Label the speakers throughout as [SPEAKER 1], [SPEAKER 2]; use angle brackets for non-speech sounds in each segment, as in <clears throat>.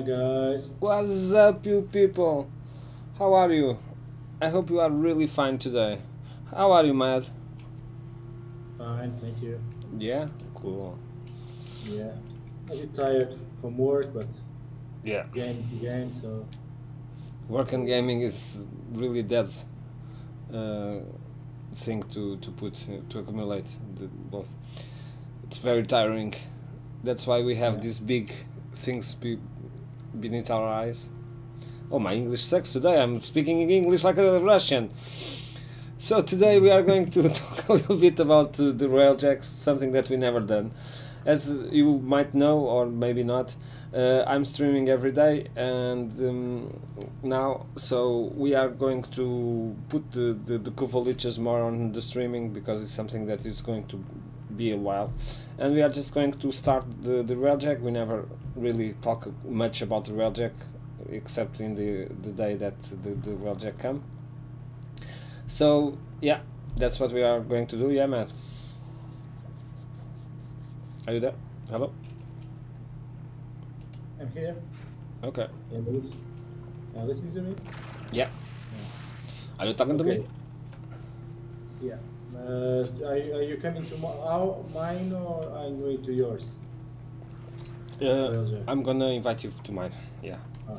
[SPEAKER 1] Hi guys.
[SPEAKER 2] What's up, you people? How are you? I hope you are really fine today. How are you, Mad?
[SPEAKER 1] Fine, thank you.
[SPEAKER 2] Yeah, cool.
[SPEAKER 1] Yeah. A bit tired from work, but
[SPEAKER 2] Yeah.
[SPEAKER 1] game game, so
[SPEAKER 2] Work and gaming is really dead uh, thing to to put uh, to accumulate the, both. It's very tiring. That's why we have
[SPEAKER 1] Yeah.
[SPEAKER 2] these big things be, beneath our eyes. Oh, my English sucks today. I'm speaking English like a Russian. So today we are going to <laughs> talk a little bit about uh, the Railjacks, something that we never done. As you might know, or maybe not, uh, I'm streaming every day, and um, now so we are going to put the the, the more on the streaming because it's something that is going to be a while, and we are just going to start the the Railjack. We never really talk much about the Railjack, except in the the day that the the Railjack come. So yeah, that's what we are going to do. Yeah, Mad. Are you there? Hello.
[SPEAKER 1] I'm here.
[SPEAKER 2] Okay.
[SPEAKER 1] Yeah, Bruce. Uh, listening to me?
[SPEAKER 2] Yeah. Are you talking to me?
[SPEAKER 1] Yeah. Uh, are, are you coming to our, mine or I'm going to yours?
[SPEAKER 2] Uh, I'm gonna invite you to mine. Yeah.
[SPEAKER 1] Ah.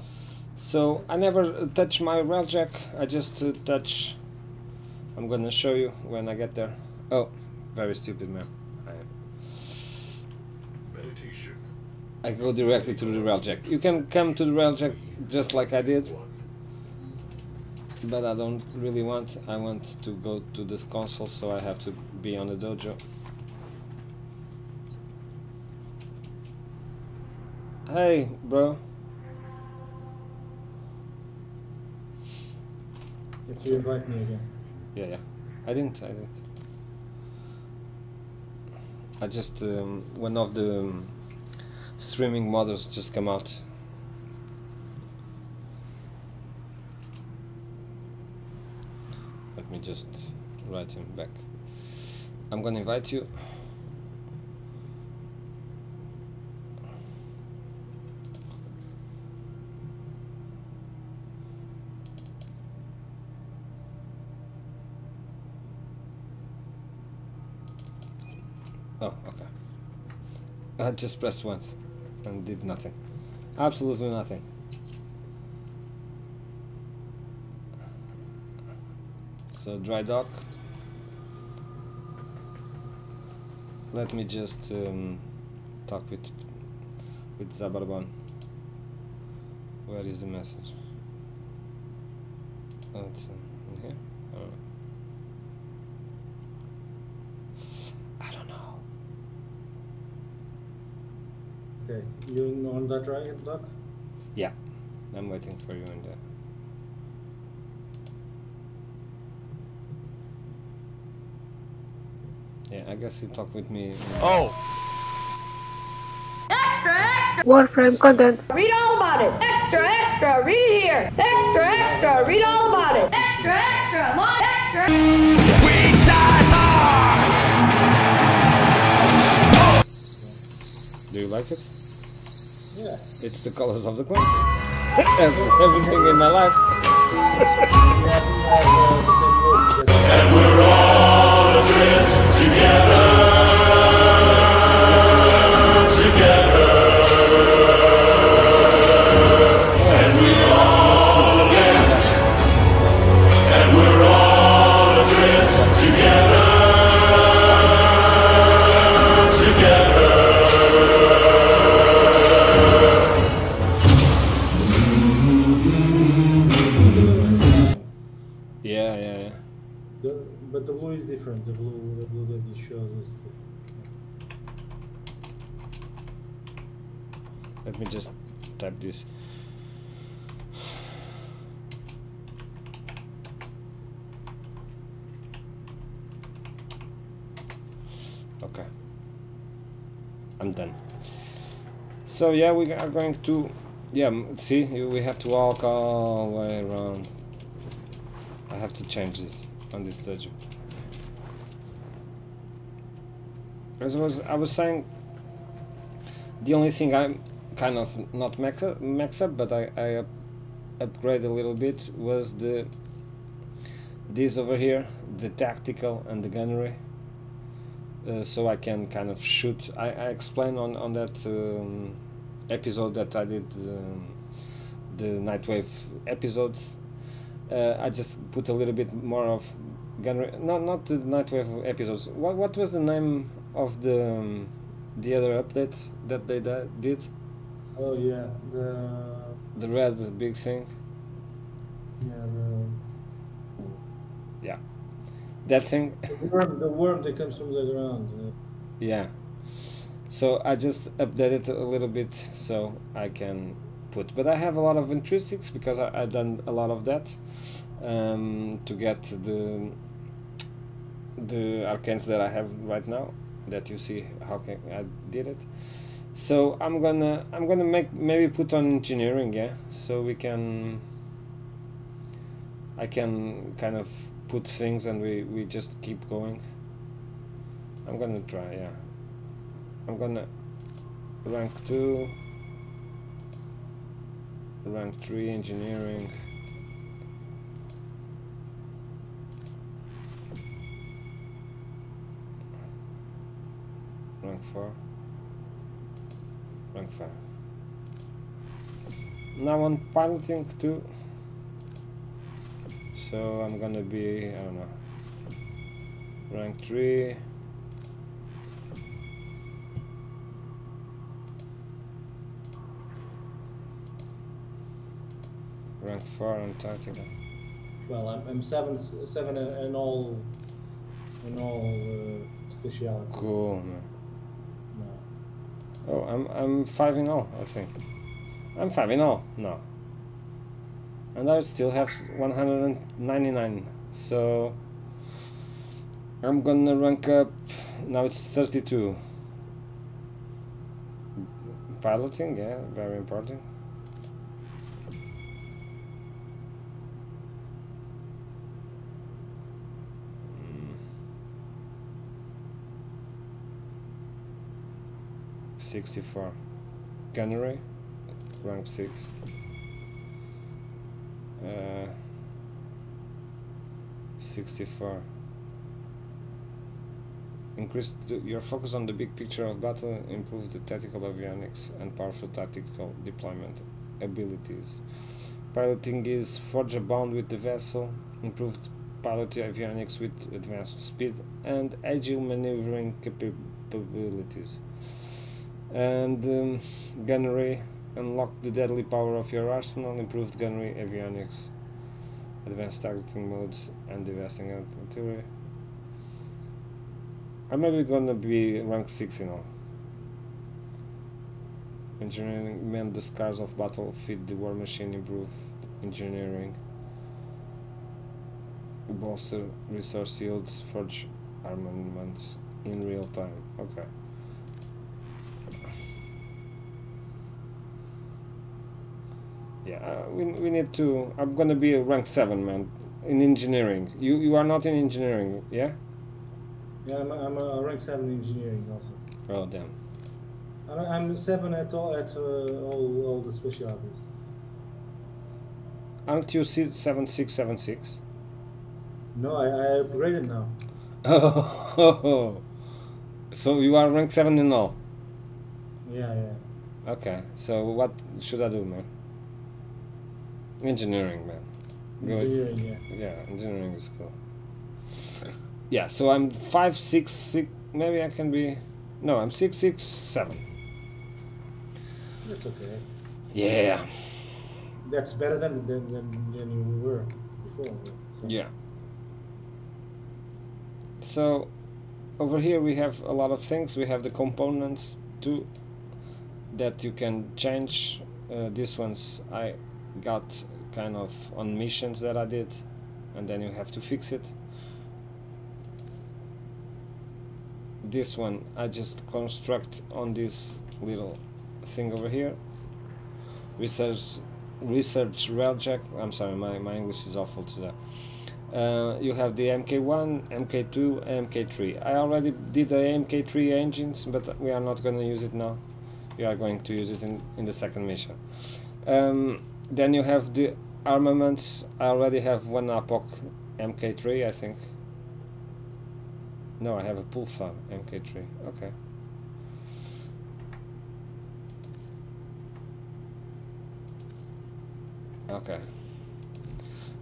[SPEAKER 2] So I never uh, touch my railjack. I just uh, touch. I'm gonna show you when I get there. Oh, very stupid man. I,
[SPEAKER 3] Meditation.
[SPEAKER 2] I go directly to the railjack. You can come to the railjack just like I did, but I don't really want. I want to go to this console, so I have to be on the dojo. Hey, bro.
[SPEAKER 1] If you invite me again.
[SPEAKER 2] Yeah, yeah. I didn't. I didn't. I just um, one of the um, streaming models just come out. Let me just write him back. I'm gonna invite you. Oh, okay. I just pressed once and did nothing. Absolutely nothing. So dry dock. Let me just um, talk with with Zabarban. Where is the message? Oh, it's in here. I don't know. I don't know.
[SPEAKER 1] Okay. You on that right, dock?
[SPEAKER 2] Yeah, I'm waiting for you in there. Yeah, I guess he talked with me.
[SPEAKER 3] Oh,
[SPEAKER 4] Extra, extra!
[SPEAKER 5] Warframe content.
[SPEAKER 4] Read all about it! Extra, extra! Read here! Extra, extra! Read all about it! Extra, extra! Long extra!
[SPEAKER 3] we die hard.
[SPEAKER 2] Do you like it?
[SPEAKER 1] Yeah.
[SPEAKER 2] It's the colors of the clan. As is everything in my life.
[SPEAKER 1] We have, we have
[SPEAKER 2] Yeah, this. Okay. I'm done. So yeah, we are going to, yeah. See, we have to walk all the way around. I have to change this on this statue. As was I was saying, the only thing I'm kind of not max up, max up but I, I up, upgrade a little bit was the this over here the tactical and the gunnery. Uh, so I can kind of shoot. I, I explained on, on that um, episode that I did um, the Nightwave episodes. Uh, I just put a little bit more of gunnery not not the Nightwave episodes. What, what was the name of the um, the other update that they did
[SPEAKER 1] Oh yeah, the
[SPEAKER 2] the red the big thing?
[SPEAKER 1] yeah the,
[SPEAKER 2] yeah. That thing?
[SPEAKER 1] the worm, the worm that comes from the ground.
[SPEAKER 2] yeah. So I just updated a little bit so I can put but I have a lot of intrinsics because I, I've done a lot of that um, to get the the arcanes that I have right now that you see how can I did it so I'm gonna I'm gonna make maybe put on engineering yeah? So we can I can kind of put things and we, we just keep going. I'm gonna try yeah. I'm gonna rank 2 rank 3 engineering. Rank 4 rank 5 now on piloting too. so I'm gonna be I don't know rank 3 rank 4 Antarctica
[SPEAKER 1] Well, I'm, I'm seven seven in all in all uh, speciality.
[SPEAKER 2] cool man. Oh I'm, I'm 5 in all oh, I think. I'm 5 in all no and I still have 199 so I'm gonna rank up now it's 32 piloting yeah very important 64 gunnery rank 6 uh, 64 increase your focus on the big picture of battle improve the tactical avionics and powerful tactical deployment abilities. Piloting is forge a bond with the vessel improved pilot avionics with advanced speed and agile maneuvering capabilities and um, gunnery unlock the deadly power of your arsenal improved gunnery avionics advanced targeting modes and investing in artillery I'm maybe gonna be rank 6 in all engineering mend the scars of battle feed the war machine improved engineering. Bolster resource yields forge armaments in real time. Okay yeah uh, we, we need to i'm gonna be a rank 7 man in engineering you you are not in engineering yeah
[SPEAKER 1] Yeah, I'm, I'm a rank seven engineering also.
[SPEAKER 2] oh damn
[SPEAKER 1] I'm, I'm seven at all at uh, all all the specialties.
[SPEAKER 2] aren't you si- 7676
[SPEAKER 1] No, I, I upgraded now.
[SPEAKER 2] oh <laughs> so you are rank 7 in all
[SPEAKER 1] Yeah, yeah.
[SPEAKER 2] okay so what should i do man engineering man good
[SPEAKER 1] Engineering, yeah.
[SPEAKER 2] yeah engineering is cool yeah so i'm five six six maybe i can be no i'm six six seven
[SPEAKER 1] That's okay.
[SPEAKER 2] yeah
[SPEAKER 1] That's better than than, than, than you were before. so.
[SPEAKER 2] yeah so over here we have a lot of things we have the components too that you can change uh, these ones i got kind of on missions that i did and then you have to fix it. This one I just construct on this little thing over here. Research research railjack I'm sorry my, my English is awful today uh, you have the MK1 MK2 MK3 I already did the MK3 engines but we are not gonna use it now. We are going to use it in, in the second mission. Um, then you have the armaments. I already have one APOC MK3, I think. No, I have a Pulsar MK3. Okay. Okay.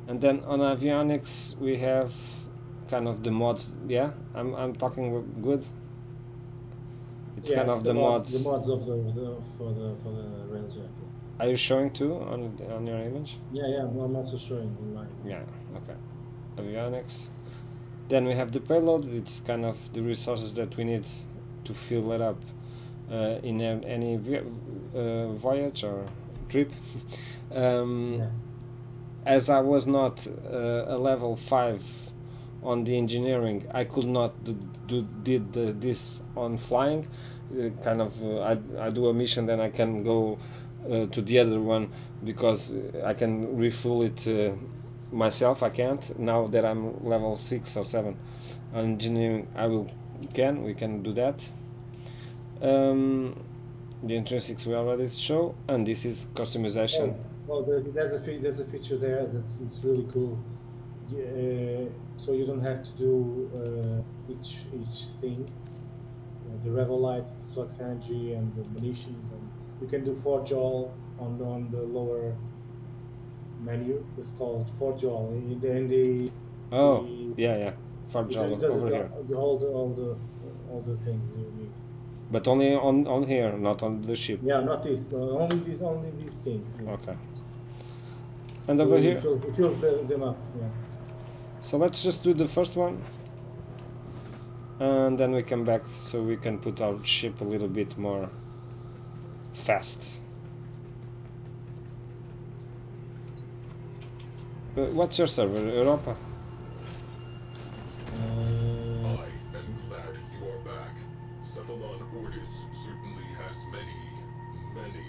[SPEAKER 2] And then on avionics we have kind of the mods. Yeah, I'm I'm talking good. It's
[SPEAKER 1] yeah,
[SPEAKER 2] kind
[SPEAKER 1] it's
[SPEAKER 2] of
[SPEAKER 1] the,
[SPEAKER 2] the
[SPEAKER 1] mods,
[SPEAKER 2] mods.
[SPEAKER 1] the mods of the, the for the for the railjack.
[SPEAKER 2] Are you showing too on on your image?
[SPEAKER 1] Yeah, yeah. I'm also showing in mine.
[SPEAKER 2] Yeah. Okay. Avionics. Then we have the payload. It's kind of the resources that we need to fill it up uh, in a- any uh, voyage or trip. <laughs> um,
[SPEAKER 1] Yeah.
[SPEAKER 2] as I was not uh, a level five on the engineering, I could not do, do did the, this on flying. Uh, kind of, uh, I, I do a mission, then I can go uh, to the other one because I can refuel it uh, myself. I can't now that I'm level six or seven engineering. I will can we can do that. Um, the intrinsics we already show, and this is customization.
[SPEAKER 1] Oh, well, there's, a there's a feature there that's it's really cool. Uh, so you don't have to do uh, each each thing. Uh, the revolite, the flux energy, and the munitions, and you can do forge all on on the lower menu. It's called forge all. In the, in the
[SPEAKER 2] Oh,
[SPEAKER 1] the-
[SPEAKER 2] yeah, yeah. For Java
[SPEAKER 1] does
[SPEAKER 2] over
[SPEAKER 1] it,
[SPEAKER 2] here.
[SPEAKER 1] the, all the all the all the things you need.
[SPEAKER 2] But only on, on here, not on the ship.
[SPEAKER 1] Yeah, not this. Only these. Only these things. yeah.
[SPEAKER 2] Okay. And over here,
[SPEAKER 1] fill, fill the, them up. Yeah.
[SPEAKER 2] so let's just do the first one. And then we come back so we can put our ship a little bit more fast. Uh, what's your server? Europa?
[SPEAKER 5] I am glad you are back. Cephalon Ordis certainly has many, many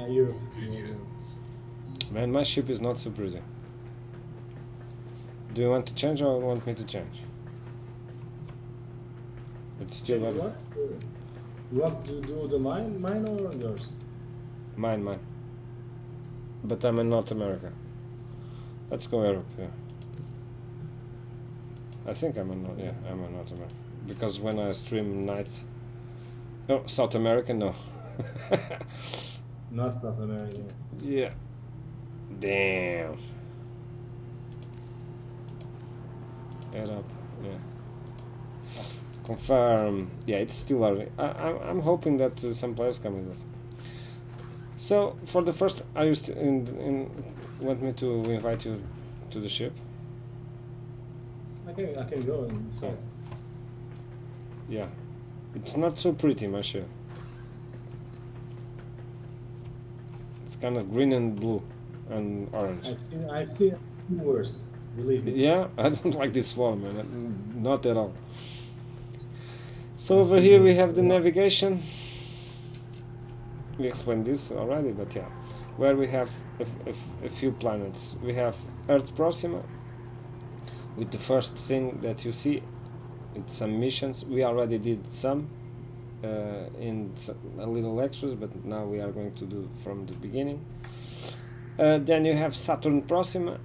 [SPEAKER 1] yeah, Europe. Yeah,
[SPEAKER 5] opinions.
[SPEAKER 2] Man, my ship is not so pretty. Do you want to change or want me to change? It's still
[SPEAKER 1] you
[SPEAKER 2] very-
[SPEAKER 1] want, uh, you want to do the mine, mine or yours?
[SPEAKER 2] Mine, mine. But I'm in North America. Let's go Europe, yeah. I think I'm in, yeah, I'm in North America. Because when I stream night... Oh, South America, no.
[SPEAKER 1] Not South America.
[SPEAKER 2] yeah. Damn. Head up, yeah. Confirm. Yeah, it's still early. I, I'm, I'm hoping that uh, some players come with us. So, for the first, are you st- in, in, want me to invite you to the ship?
[SPEAKER 1] I can I can go and so
[SPEAKER 2] Yeah. It's not so pretty, my ship. It's kind of green and blue and orange.
[SPEAKER 1] I've seen I've seen worse. Believe me.
[SPEAKER 2] Yeah, <laughs> I don't like this one, man. Not at all. So over here we have the navigation. We explained this already, but yeah, where we have a, a- a few planets. We have Earth Proxima, with the first thing that you see, it's some missions. We already did some uh, in a little lectures, but now we are going to do from the beginning. Uh, then you have Saturn Proxima,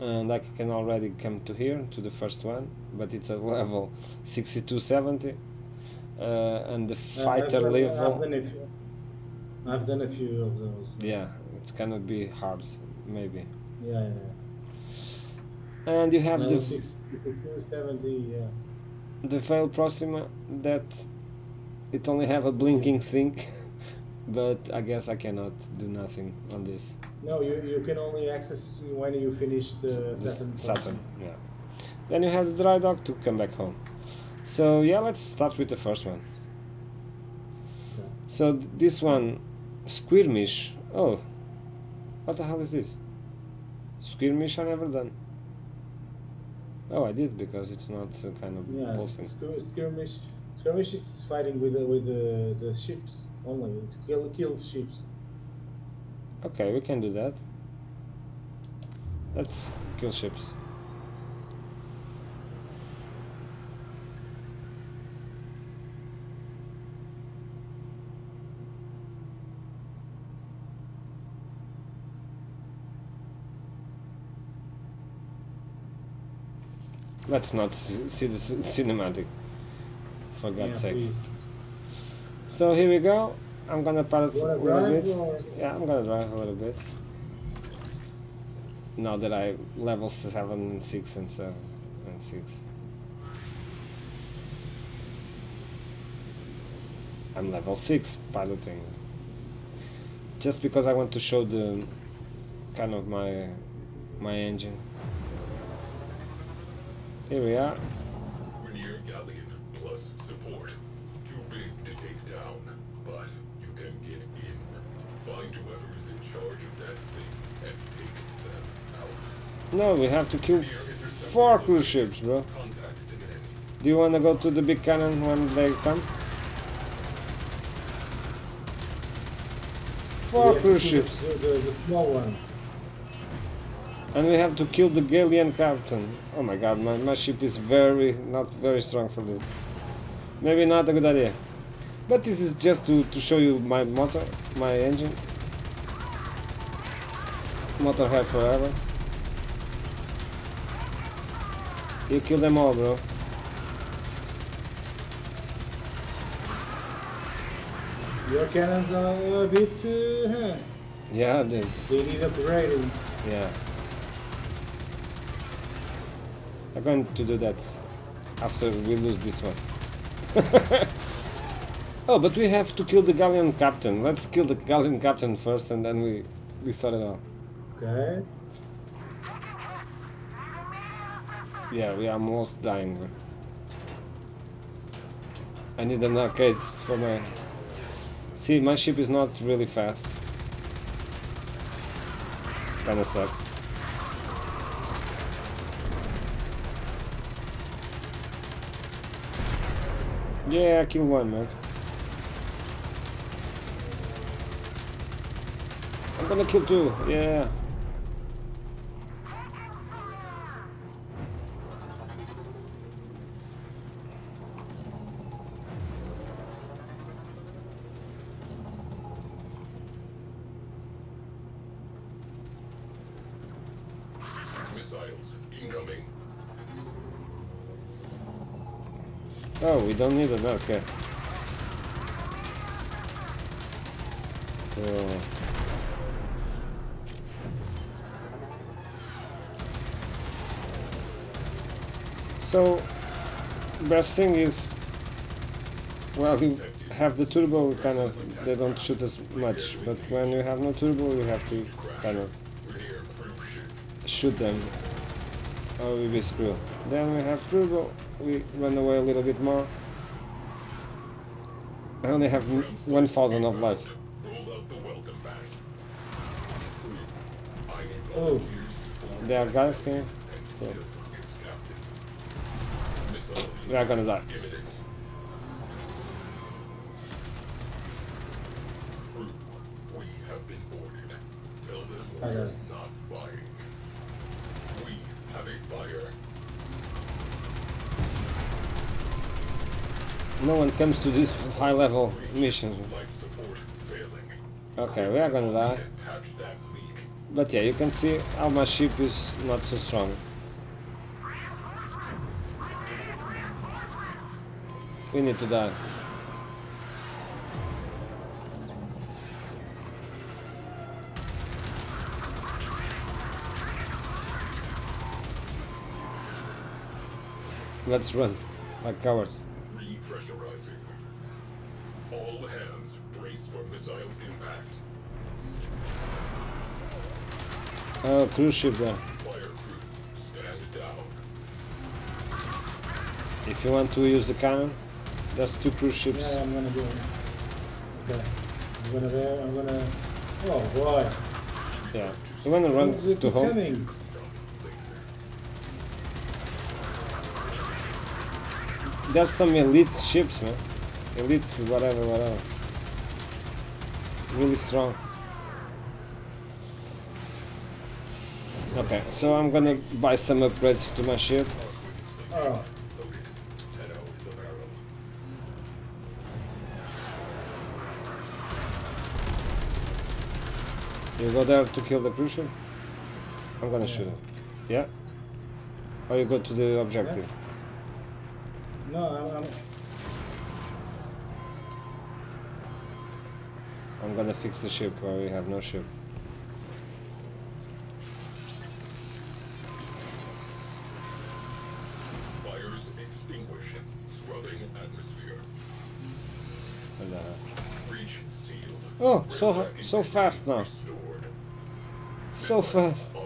[SPEAKER 2] and I can already come to here to the first one, but it's a level 6270, uh, and the fighter
[SPEAKER 1] I've, done- I've
[SPEAKER 2] level.
[SPEAKER 1] done a few. I've done a few of those.
[SPEAKER 2] Yeah, it's gonna be hard, maybe.
[SPEAKER 1] Yeah, yeah. yeah.
[SPEAKER 2] And you have the
[SPEAKER 1] 62, 70, yeah.
[SPEAKER 2] the Veil Proxima that it only have a blinking thing, <laughs> but I guess I cannot do nothing on this.
[SPEAKER 1] No, you, you can only access when you finish the
[SPEAKER 2] This
[SPEAKER 1] Saturn.
[SPEAKER 2] Saturn, yeah. Then you have the dry dock to come back home. So yeah, let's start with the first one. So this one, Squirmish. Oh, what the hell is this? Squirmish I never done. Oh, I did because it's not kind of
[SPEAKER 1] Yeah, skirmish. Skirmish is fighting with the, with the, the ships only to kill kill the ships.
[SPEAKER 2] Okay, we can do that. Let's kill ships. Let's not see the cinematic. For
[SPEAKER 1] Yeah,
[SPEAKER 2] God's sake.
[SPEAKER 1] please.
[SPEAKER 2] So here we go. I'm gonna pilot a little bit. Yeah, I'm gonna drive a little bit. Now that I level seven, and six, and seven, and six. I'm level six piloting. Just because I want to show the kind of my my engine. Here we are.
[SPEAKER 5] We're near Galleon plus support. Too big to take down, but you can get in. Find whoever is in charge of that thing and take them out.
[SPEAKER 2] No, we have to kill four cruise ships, bro. Do you wanna go to the big cannon when they come? Four
[SPEAKER 1] We have to
[SPEAKER 2] cruise ships,
[SPEAKER 1] The, the, the small ones.
[SPEAKER 2] And we have to kill the Galleon captain. Oh my god, my, my ship is very, not very strong for this. Maybe not a good idea. But this is just to, to show you my motor, my engine. Motor have forever. You kill them all, bro.
[SPEAKER 1] Your cannons are a bit, uh.
[SPEAKER 2] Yeah, they,
[SPEAKER 1] they need upgrading.
[SPEAKER 2] Yeah. I'm going to do that after we lose this one. <laughs> oh, but we have to kill the galleon captain. Let's kill the galleon captain first and then we, we sort it out.
[SPEAKER 1] Okay.
[SPEAKER 2] Yeah, we are almost dying. I need an arcade for my... See, my ship is not really fast. Kinda sucks. Yeah, I killed one, man. I'm gonna kill two, yeah. Don't need an okay. Oh. So, best thing is, well, you have the turbo, kind of, they don't shoot as much, but when you have no turbo, you have to kind of shoot them or we be screwed. Then we have turbo, we run away a little bit more. I only have 1000 of life.
[SPEAKER 5] Roll out the welcome mat. Crew, I need
[SPEAKER 1] Oh.
[SPEAKER 2] There are guys coming.
[SPEAKER 5] and kill its captain. Missile
[SPEAKER 2] We are gonna die.
[SPEAKER 5] imminent. Crew, we have been boarded. Tell them we're
[SPEAKER 1] Okay.
[SPEAKER 5] not buying. We have a fire.
[SPEAKER 2] No one comes to this high level missions.
[SPEAKER 5] Life support failing.
[SPEAKER 2] Okay, we are gonna die. But yeah, you can see how my ship is not so strong. We need to die. Let's run, like cowards. Oh, cruise ship there.
[SPEAKER 5] Fire crew, stand down.
[SPEAKER 2] If you want to use the cannon, there's two cruise ships.
[SPEAKER 1] Yeah, I'm gonna do it. Okay. I'm gonna there, I'm gonna. Oh boy.
[SPEAKER 2] Yeah. You wanna run
[SPEAKER 1] They
[SPEAKER 2] to home?
[SPEAKER 1] coming.
[SPEAKER 2] There's some elite ships, man. Elite, whatever, whatever. Really strong. Okay, so I'm gonna buy some upgrades to my ship.
[SPEAKER 1] Oh,
[SPEAKER 5] Loaded. 10 in the barrel.
[SPEAKER 2] You go there to kill the cruise ship? I'm gonna shoot him. Yeah? Or you go to the objective?
[SPEAKER 1] No, I'm, I'm
[SPEAKER 2] I'm gonna fix the ship where we have no ship. So so fast now. So fast.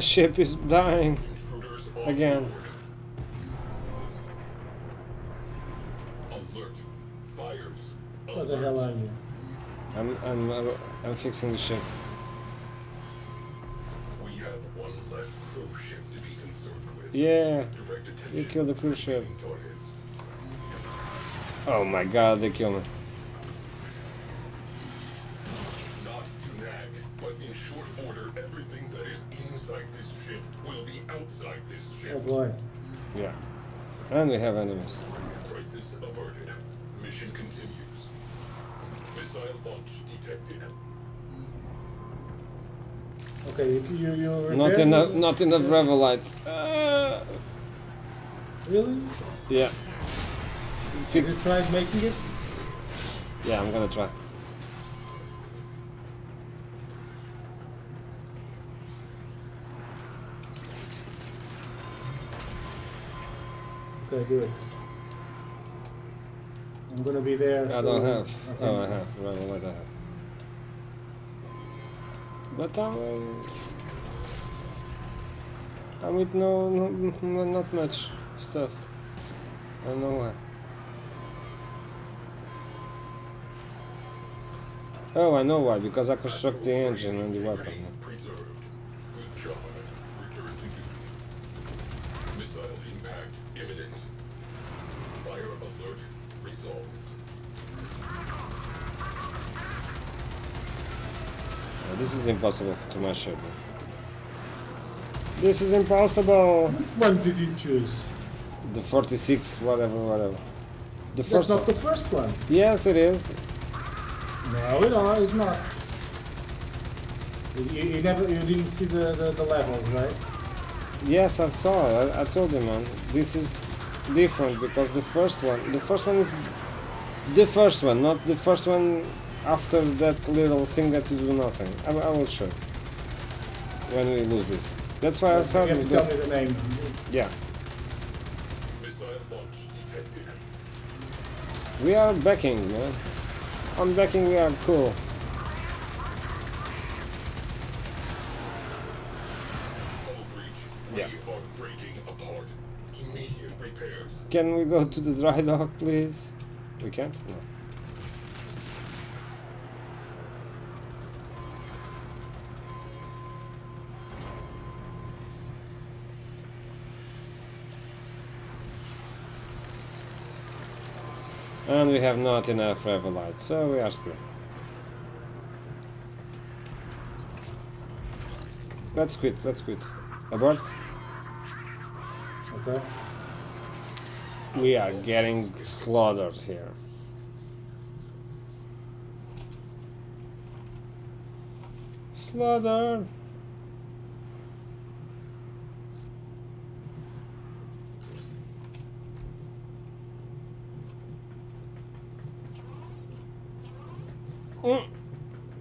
[SPEAKER 2] My ship is dying. Again.
[SPEAKER 5] board.
[SPEAKER 1] What the hell are you?
[SPEAKER 2] I'm I'm I'm fixing the ship.
[SPEAKER 5] We have one less cruise ship to be concerned with.
[SPEAKER 2] Yeah.
[SPEAKER 5] Direct attention.
[SPEAKER 2] You killed the cruise ship. Oh my god, they kill me. And we have enemies.
[SPEAKER 5] Crisis averted. Mission continues. Missile launch detected.
[SPEAKER 1] Okay, you you, you
[SPEAKER 2] Not
[SPEAKER 1] repaired
[SPEAKER 2] enough
[SPEAKER 1] it?
[SPEAKER 2] not enough Revolite. Uh,
[SPEAKER 1] Really?
[SPEAKER 2] yeah.
[SPEAKER 1] Have
[SPEAKER 2] Fix
[SPEAKER 1] you tried making it?
[SPEAKER 2] Yeah, I'm gonna try.
[SPEAKER 1] Okay, do it. I'm gonna be there.
[SPEAKER 2] I don't have.
[SPEAKER 1] Okay.
[SPEAKER 2] Oh, I have. Revolite I have. But I'm. um, I'm with no, no, no, not much stuff. I don't know why. Oh, I know why. Because I construct the engine and the weapon. This is impossible to my ship. This is impossible.
[SPEAKER 1] Which one did you choose?
[SPEAKER 2] The 46, whatever, whatever. The
[SPEAKER 1] That's
[SPEAKER 2] first
[SPEAKER 1] not
[SPEAKER 2] one.
[SPEAKER 1] the first one.
[SPEAKER 2] Yes, it is.
[SPEAKER 1] No, no, it's not. You, you never, you didn't see the, the, the levels, right?
[SPEAKER 2] Yes, I saw it. I, I told you, man. This is different because the first one, the first one is the first one, not the first one after that little thing that you do nothing. I, I will show you when we lose this. That's why I
[SPEAKER 1] you
[SPEAKER 2] said
[SPEAKER 1] have to tell me the name.
[SPEAKER 2] Yeah,
[SPEAKER 5] Missile launch detected.
[SPEAKER 2] we are backing, man. On backing, we are cool. Yeah.
[SPEAKER 5] We are breaking apart. Immediate repairs.
[SPEAKER 2] Can we go to the dry dock, please? We can't. No. And we have not enough Revolite, so we are screwed. Let's quit, let's quit. Abort.
[SPEAKER 1] Okay.
[SPEAKER 2] We are getting slaughtered here. Slaughter.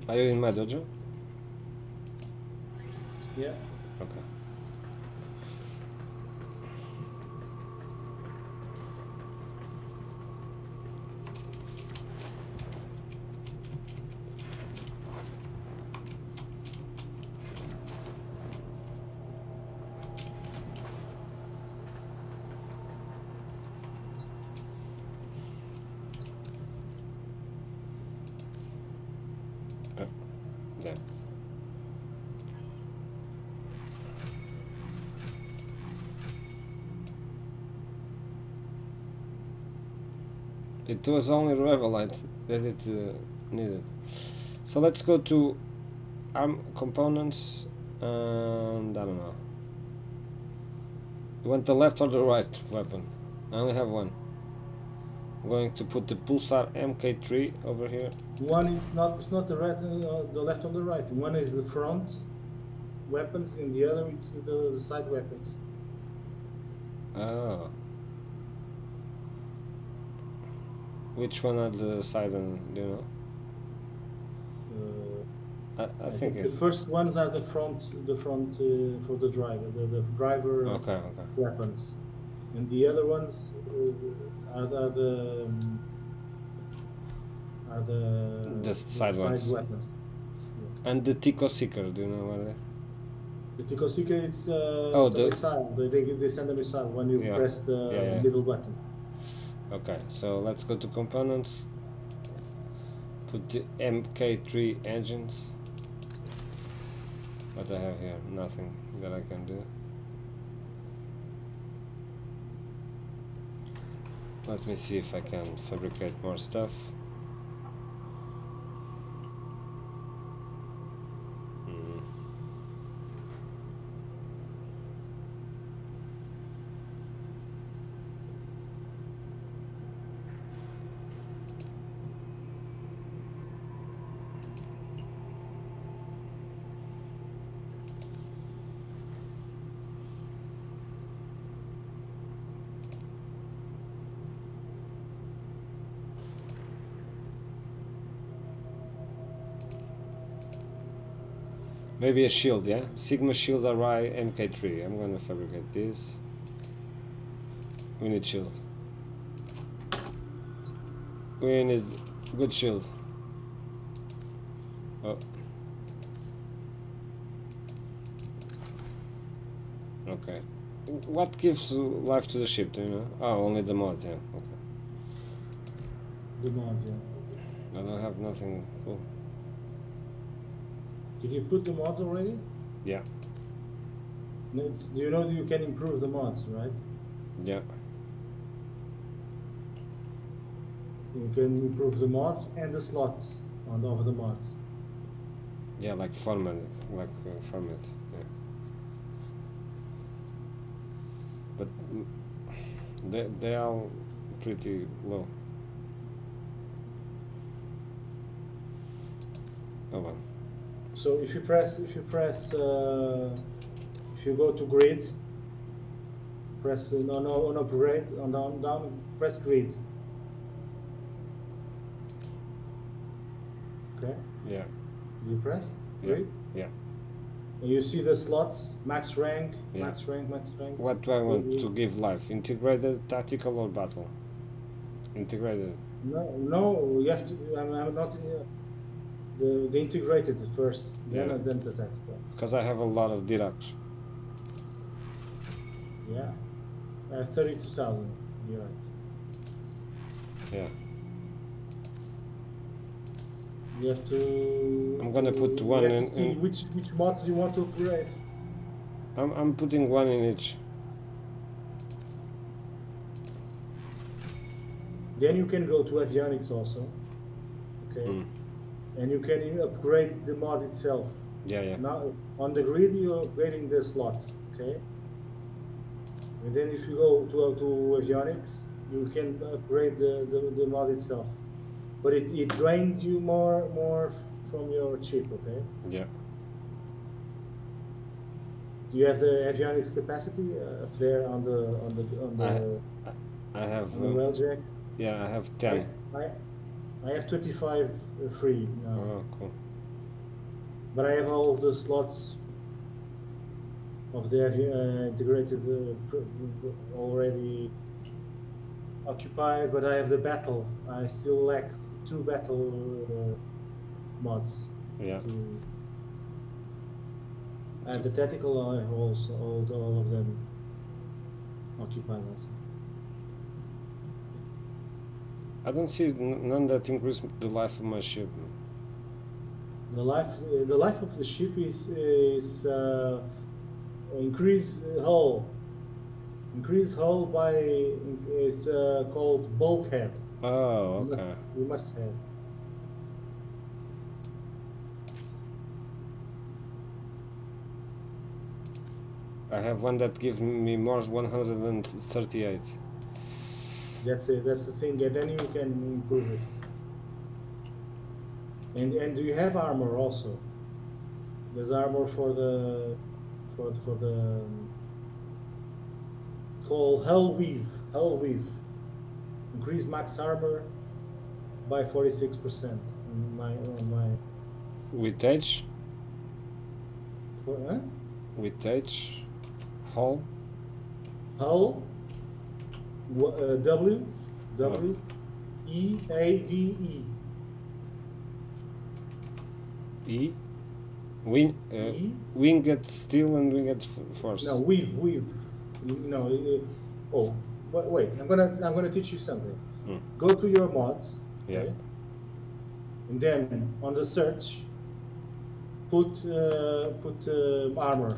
[SPEAKER 2] Are you in my dojo?
[SPEAKER 1] Yeah.
[SPEAKER 2] Okay. Was only Revolite that it uh, needed. So let's go to arm components and I don't know. You want the left or the right weapon? I only have one. I'm going to put the Pulsar MK3 over here.
[SPEAKER 1] One is not it's not the right uh, the left or the right. One is the front weapons and the other it's the, the side weapons.
[SPEAKER 2] Oh. Which one are the side and do you know?
[SPEAKER 1] Uh,
[SPEAKER 2] I, I,
[SPEAKER 1] I,
[SPEAKER 2] think,
[SPEAKER 1] think, the first ones are the front the front uh, for the driver, the, the driver
[SPEAKER 2] Okay, okay.
[SPEAKER 1] weapons. And the other ones uh, are, the- are the um, are the,
[SPEAKER 2] The side ones.
[SPEAKER 1] weapons.
[SPEAKER 2] And the Tycho Seeker, do you know what it is?
[SPEAKER 1] The Tycho Seeker, it's, uh,
[SPEAKER 2] Oh,
[SPEAKER 1] it's a missile. They, they, they send a missile when you
[SPEAKER 2] Yeah.
[SPEAKER 1] press the
[SPEAKER 2] Yeah, yeah.
[SPEAKER 1] middle button.
[SPEAKER 2] Okay, so let's go to components. Put the MK3 engines. What I have here? Nothing that I can do. Let me see if I can fabricate more stuff. Maybe a shield, yeah? Sigma Shield Array MK3. I'm gonna fabricate this. We need shield. We need good shield. Oh. Okay. What gives life to the ship, do you know? Oh, only the mods, yeah. Okay.
[SPEAKER 1] The mods, yeah.
[SPEAKER 2] I don't have nothing cool.
[SPEAKER 1] Did you put the mods already?
[SPEAKER 2] Yeah.
[SPEAKER 1] It's- Do you know you can improve the mods, right?
[SPEAKER 2] Yeah.
[SPEAKER 1] You can improve the mods and the slots on of the mods.
[SPEAKER 2] Yeah, like format, like uh, format. Yeah. But mm, they they are pretty low. Oh well.
[SPEAKER 1] So if you press, if you press, uh, if you go to grid, press uh, no no on upgrade on down down press grid. Okay,
[SPEAKER 2] Yeah.
[SPEAKER 1] you press
[SPEAKER 2] Yeah.
[SPEAKER 1] grid?
[SPEAKER 2] Yeah.
[SPEAKER 1] And you see the slots, max rank,
[SPEAKER 2] Yeah.
[SPEAKER 1] max rank, max rank.
[SPEAKER 2] What do I want to give life? Integrated, tactical, or battle? Integrated.
[SPEAKER 1] No, no, you have to. I'm, I'm not. Uh, the the integrated first, then
[SPEAKER 2] Yeah.
[SPEAKER 1] then the tactical.
[SPEAKER 2] Because I have a lot of deducts.
[SPEAKER 1] Yeah, I have thirty-two thousand. You're right.
[SPEAKER 2] Yeah.
[SPEAKER 1] You have to.
[SPEAKER 2] I'm gonna put one in- in-
[SPEAKER 1] which which do you want to upgrade.
[SPEAKER 2] I'm I'm putting one in each.
[SPEAKER 1] Then you can go to avionics also. Okay.
[SPEAKER 2] Mm.
[SPEAKER 1] And you can upgrade the mod itself.
[SPEAKER 2] Yeah, yeah.
[SPEAKER 1] Now on the grid you're upgrading the slot. Okay. And then if you go to to avionics, you can upgrade the, the, the mod itself. But it, it drains you more more from your chip. Okay.
[SPEAKER 2] Yeah.
[SPEAKER 1] Do you have the avionics capacity uh, up there on the on the on the,
[SPEAKER 2] I have.
[SPEAKER 1] on the
[SPEAKER 2] Uh, yeah, I have ten.
[SPEAKER 1] I, I have 25 uh, free now,
[SPEAKER 2] Oh, cool.
[SPEAKER 1] but I have all the slots of the uh, integrated uh, already occupied. But I have the battle. I still lack two battle uh, mods.
[SPEAKER 2] Yeah.
[SPEAKER 1] To, and the tactical, I also all, all of them occupied also.
[SPEAKER 2] I don't see none that increase the life of my ship.
[SPEAKER 1] The life, the life of the ship is is uh, increase hull, increase hull by it's uh, called bulkhead.
[SPEAKER 2] Oh, okay.
[SPEAKER 1] We must have.
[SPEAKER 2] I have one that gives me more 138.
[SPEAKER 1] That's it. That's the thing. And then you can improve it. And and do you have armor also? There's armor for the for for the um, called Hell Weave. Hell Weave. Increase max armor by forty six percent my on my
[SPEAKER 2] With H?
[SPEAKER 1] for, huh?
[SPEAKER 2] With H? Hull?
[SPEAKER 1] Hull uh, W W E A V E
[SPEAKER 2] E? Wing, uh,
[SPEAKER 1] E?
[SPEAKER 2] winged steel and winged force.
[SPEAKER 1] No, weave, weave. You know, uh, oh, wait, wait. I'm gonna, I'm gonna teach you something.
[SPEAKER 2] Hmm.
[SPEAKER 1] Go to your mods.
[SPEAKER 2] Yeah.
[SPEAKER 1] okay? And then on the search, put, uh, put uh, armor.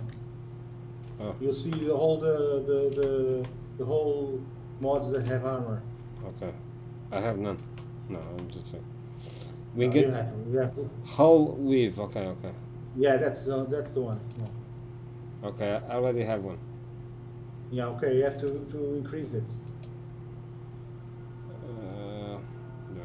[SPEAKER 2] Oh.
[SPEAKER 1] You'll see the whole, the, the, the, the whole mods that have armor.
[SPEAKER 2] Okay. I have none. No, I'm just saying.
[SPEAKER 1] We you have to-
[SPEAKER 2] hull weave. Okay, okay.
[SPEAKER 1] yeah, that's, uh, that's the one. Yeah.
[SPEAKER 2] Okay, I already have one.
[SPEAKER 1] Yeah, okay. You have to, to increase it.
[SPEAKER 2] Uh, no.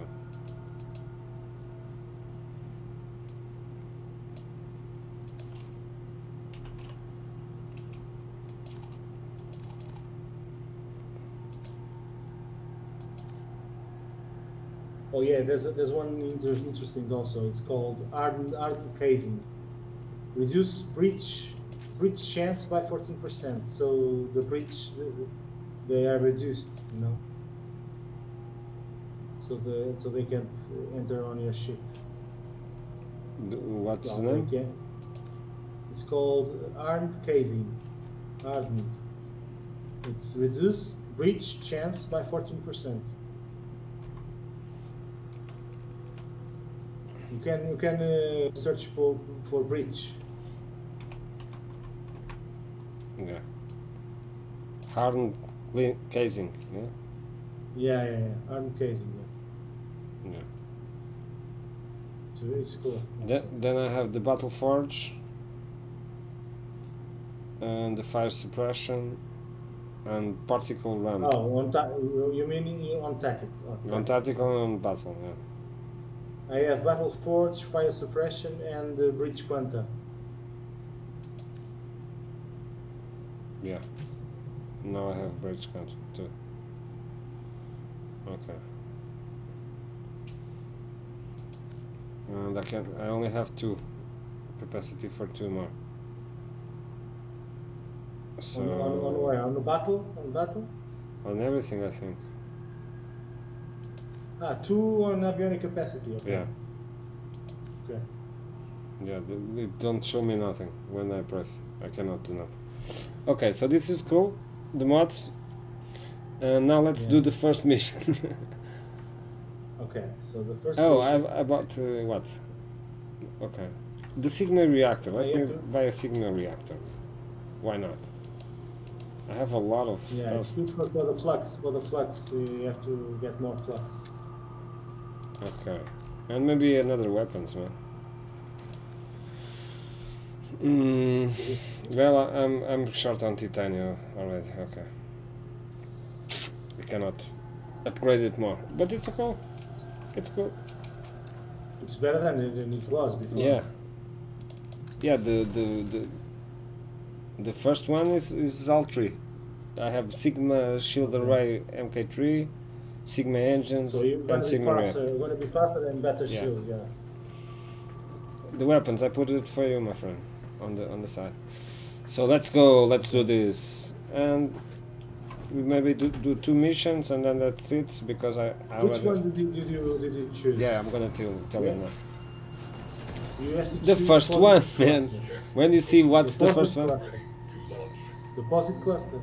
[SPEAKER 1] Oh yeah, there's there's one inter- interesting also. It's called ardent hardened casing. Reduce breach breach chance by fourteen percent. So the breach they are reduced, you know. So the so they can't uh, enter on your ship.
[SPEAKER 2] D- What's
[SPEAKER 1] Well,
[SPEAKER 2] the name?
[SPEAKER 1] can- It's called hardened casing. Ardent. It's reduce breach chance by fourteen percent. You can you can uh, search for for breach.
[SPEAKER 2] Yeah. Hardened casing. Yeah.
[SPEAKER 1] Yeah, yeah, yeah. Hardened casing. Yeah.
[SPEAKER 2] Yeah.
[SPEAKER 1] So it's cool.
[SPEAKER 2] Then, then I have the battle forge and the fire suppression and particle ram.
[SPEAKER 1] Oh, on ta- you mean on tactic? on
[SPEAKER 2] On tactical and on battle. Yeah.
[SPEAKER 1] I have battle forge, fire suppression, and uh, breach quanta.
[SPEAKER 2] Yeah. Now I have breach quanta too. Okay. And I can I only have two capacity for two more. So
[SPEAKER 1] on, on, on where? On the battle? On battle?
[SPEAKER 2] on everything I think.
[SPEAKER 1] Ah, two on avionic capacity. Okay.
[SPEAKER 2] Yeah.
[SPEAKER 1] Okay.
[SPEAKER 2] Yeah, it don't show me nothing when I press. I cannot do nothing. Okay, so this is cool. The mods. And now let's do the first mission. <laughs>
[SPEAKER 1] Okay. So the first.
[SPEAKER 2] oh,
[SPEAKER 1] mission-
[SPEAKER 2] I, I bought uh, what? Okay. The Sigma reactor. Let me buy a Sigma reactor. Why not? I have a lot of
[SPEAKER 1] Yeah, it's good for, for the flux. For the flux, you have to get more flux.
[SPEAKER 2] Okay. And maybe another weapons, man. Mm, well, I'm I'm short on titanium already. Okay. I cannot upgrade it more, but it's cool. It's cool.
[SPEAKER 1] It's better than it, than it was before.
[SPEAKER 2] Yeah. Yeah. The the the the first one is is all three. I have Sigma Shield Array MK3, Sigma engines,
[SPEAKER 1] So you're
[SPEAKER 2] and
[SPEAKER 1] gonna be
[SPEAKER 2] Sigma
[SPEAKER 1] faster. You're gonna be faster and better
[SPEAKER 2] Yeah.
[SPEAKER 1] shield. Yeah.
[SPEAKER 2] The weapons, I put it for you, my friend, on the on the side. So let's go. Let's do this, and we maybe do, do two missions, and then that's it because I. I
[SPEAKER 1] Which
[SPEAKER 2] already-
[SPEAKER 1] one did you, did you did you choose?
[SPEAKER 2] Yeah, I'm gonna tell tell you
[SPEAKER 1] Yeah.
[SPEAKER 2] now.
[SPEAKER 1] You have to
[SPEAKER 2] The first one, <laughs> man. When you see what's the
[SPEAKER 1] Deposit
[SPEAKER 2] first one.
[SPEAKER 1] Deposit cluster.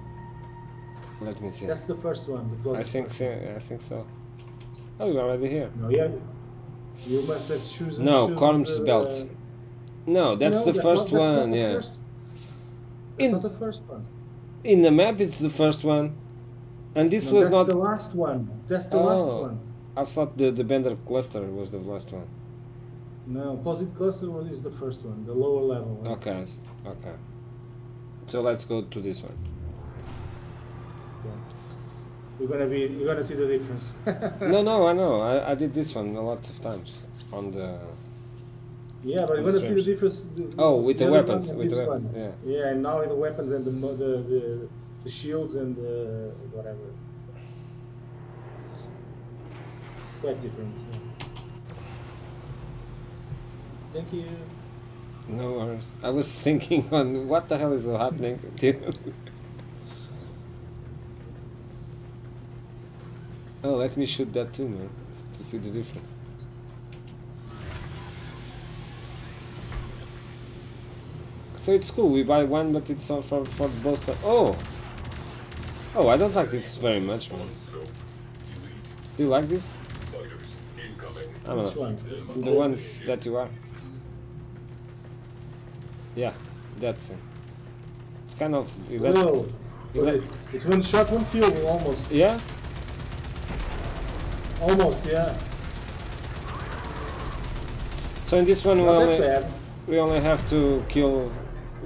[SPEAKER 2] Let me see.
[SPEAKER 1] That's the first one.
[SPEAKER 2] I think so. I think so. Oh, you're already here.
[SPEAKER 1] No, yeah. You must have chosen.
[SPEAKER 2] No,
[SPEAKER 1] chosen
[SPEAKER 2] Korm's
[SPEAKER 1] the,
[SPEAKER 2] belt.
[SPEAKER 1] uh,
[SPEAKER 2] No, that's
[SPEAKER 1] no,
[SPEAKER 2] the
[SPEAKER 1] that's
[SPEAKER 2] first
[SPEAKER 1] not- that's
[SPEAKER 2] one. Yeah.
[SPEAKER 1] first- That's
[SPEAKER 2] In-
[SPEAKER 1] not the first one.
[SPEAKER 2] In the map, it's the first one, and this
[SPEAKER 1] No,
[SPEAKER 2] was
[SPEAKER 1] that's
[SPEAKER 2] not.
[SPEAKER 1] the last one. That's the
[SPEAKER 2] Oh.
[SPEAKER 1] last one.
[SPEAKER 2] I thought the, the Bendar cluster was the last one.
[SPEAKER 1] No, Posit Cluster is the first one, the lower level one.
[SPEAKER 2] Okay, okay. So let's go to this one.
[SPEAKER 1] Yeah. You're gonna be, you're gonna see the difference. <laughs>
[SPEAKER 2] No, no, I know. I, I did this one a lot of times on the.
[SPEAKER 1] yeah, but
[SPEAKER 2] On
[SPEAKER 1] you're gonna see the difference. the-
[SPEAKER 2] Oh, with the
[SPEAKER 1] other one
[SPEAKER 2] weapons, with the weapons,
[SPEAKER 1] one.
[SPEAKER 2] yeah.
[SPEAKER 1] Yeah, and now the weapons and the the the, the shields and the whatever. Quite different. Yeah. Thank you.
[SPEAKER 2] No worries. I was <laughs> thinking on what the hell is happening. Oh, let me shoot that too, man, to see the difference. So it's cool. We buy one, but it's all for for both. si- Oh, oh, I don't like this very much, man.
[SPEAKER 5] One scope. Elite
[SPEAKER 2] Do you like this? I don't
[SPEAKER 1] Which
[SPEAKER 2] know.
[SPEAKER 1] one?
[SPEAKER 2] The ones that you are. Yeah, that's it. It's kind of.
[SPEAKER 1] Whoa.
[SPEAKER 2] You let-
[SPEAKER 1] Wait, It's one shot, one kill, almost.
[SPEAKER 2] Yeah.
[SPEAKER 1] Almost, yeah.
[SPEAKER 2] So in this one we
[SPEAKER 1] Not
[SPEAKER 2] only we only have to kill.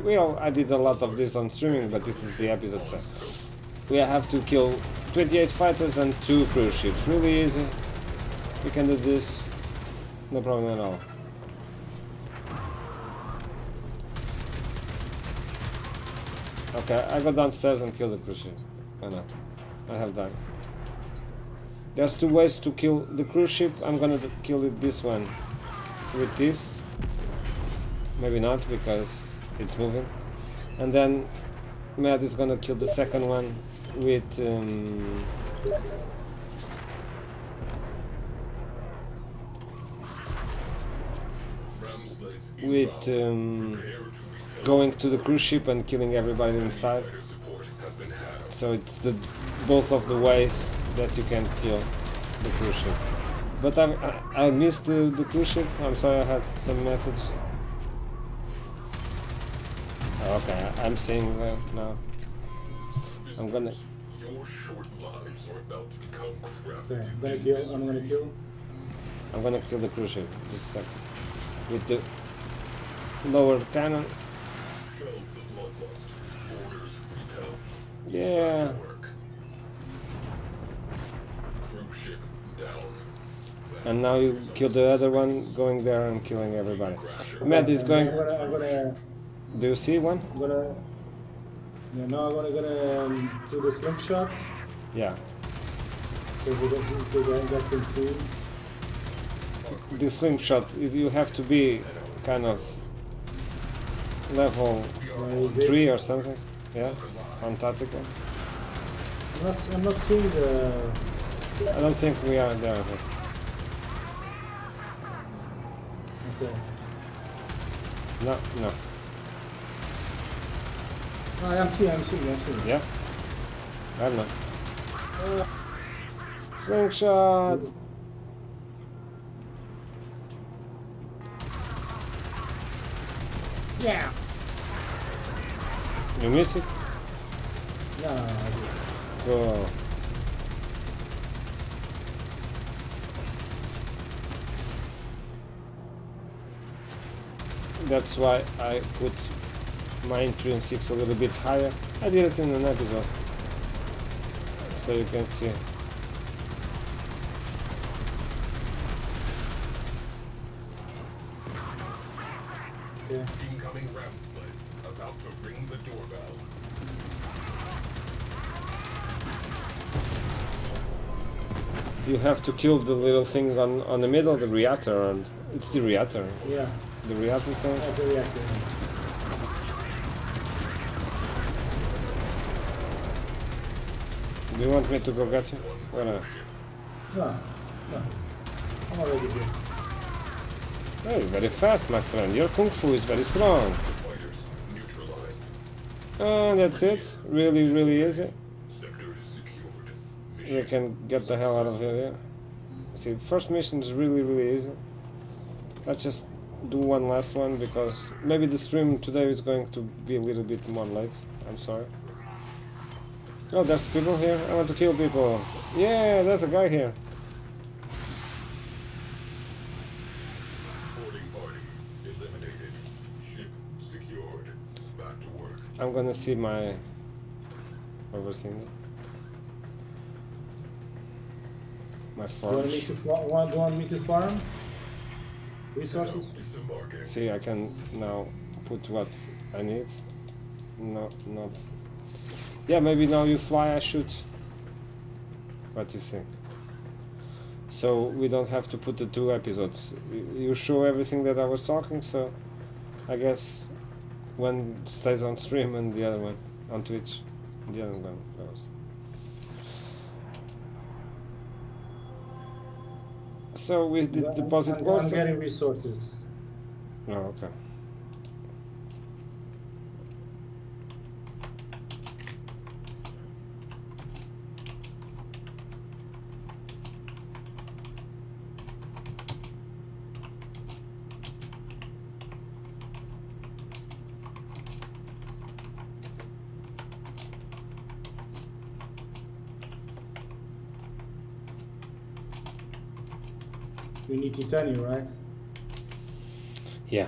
[SPEAKER 2] Well, I did a lot of this on streaming, but this is the episode so we have to kill 28 fighters and two cruise ships. Really easy. We can do this, no problem at all. Okay, I go downstairs and kill the cruise ship. Why not? I have that. There's two ways to kill the cruise ship. I'm gonna kill it this one with this. Maybe not because it's moving. And then Mad is gonna kill the second one with um, with um, going to the cruise ship and killing everybody inside. So it's the both of the ways that you can kill the cruise ship. But I, I, I missed the, the cruise ship. I'm sorry I had some message. Oh, okay, I- I'm seeing that now. I'm gonna.
[SPEAKER 5] Your short lives are about to become crap.
[SPEAKER 1] Okay, I'm gonna kill, I'm gonna kill.
[SPEAKER 2] I'm gonna kill the cruise ship. Just a second. With the lower cannon.
[SPEAKER 5] Shelve the bloodlust. Orders repel.
[SPEAKER 2] Yeah. And now you kill the other one, going there and killing everybody. Mad is
[SPEAKER 1] I'm
[SPEAKER 2] going.
[SPEAKER 1] gonna, I'm gonna,
[SPEAKER 2] Do you see one?
[SPEAKER 1] I'm gonna. Yeah, now I'm gonna, gonna um, do the slingshot
[SPEAKER 2] Yeah.
[SPEAKER 1] so we don't, the guys can see.
[SPEAKER 2] The slingshot, you have to be kind of level
[SPEAKER 1] Uh,
[SPEAKER 2] three or something. Yeah. On tactical.
[SPEAKER 1] I'm not, I'm not seeing the.
[SPEAKER 2] I don't think we are there. But No, no.
[SPEAKER 1] No, I'm seeing, I'm seeing, I'm seeing.
[SPEAKER 2] Yeah. I don't know.
[SPEAKER 1] Uh,
[SPEAKER 2] Slingshot.
[SPEAKER 1] yeah.
[SPEAKER 2] You miss it?
[SPEAKER 1] No, I did.
[SPEAKER 2] Cool. That's why I put my intrinsics a little bit higher. I did it in an episode. So you can see.
[SPEAKER 1] Yeah.
[SPEAKER 5] incoming ram sleds about to ring the doorbell.
[SPEAKER 2] You have to kill the little thing on, on the middle, of the reactor, and it's the reactor.
[SPEAKER 1] Yeah.
[SPEAKER 2] The reactor thing.
[SPEAKER 1] That's a reactor.
[SPEAKER 2] Do you want me to go get you? Or not?
[SPEAKER 1] No, no. I'm already here.
[SPEAKER 2] Hey, very fast, my friend. Your kung fu is very strong.
[SPEAKER 5] And.
[SPEAKER 2] Oh, that's it. Really, really easy. We can get the hell out of here. Yeah. See, first mission is really, really easy. Let's just do one last one because maybe the stream today is going to be a little bit more late. I'm sorry. Oh, there's people here. I want to kill people. Yeah, there's a guy here. I'm gonna see my everything. My farm.
[SPEAKER 1] Do you want, to, me to farm? Resources?
[SPEAKER 2] See, I can now put what I need. No, not. Yeah, maybe now you fly. I shoot. What do you think? So we don't have to put the two episodes. You- You show everything that I was talking, so I guess one stays on stream and the other one on Twitch. The other one goes. So we did
[SPEAKER 1] I'm-
[SPEAKER 2] deposit
[SPEAKER 1] I'm. I'm getting resources.
[SPEAKER 2] Oh, okay.
[SPEAKER 1] Titanium, right?
[SPEAKER 2] Yeah.